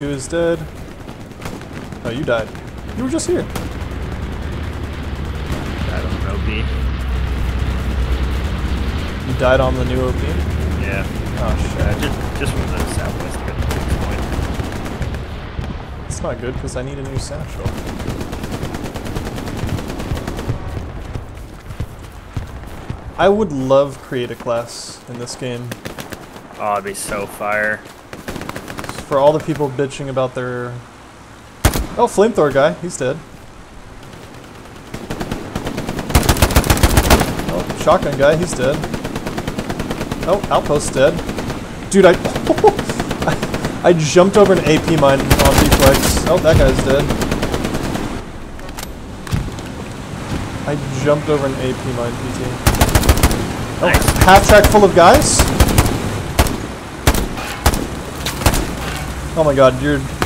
Who is dead? Oh, you died. You were just here. I don't know, B. You died on the new OP? Yeah. Oh shit. Uh, just, just from the southwest at this point. It's not good because I need a new satchel. I would love create a class in this game. Oh, it'd be so fire. For all the people bitching about their... Oh, flamethrower guy. He's dead. Oh, shotgun guy. He's dead. Oh, outpost dead. Dude, I... I jumped over an AP mine on deflex. Oh, that guy's dead. I jumped over an AP mine, PT. Oh, Nice. half track full of guys? Oh my god, you're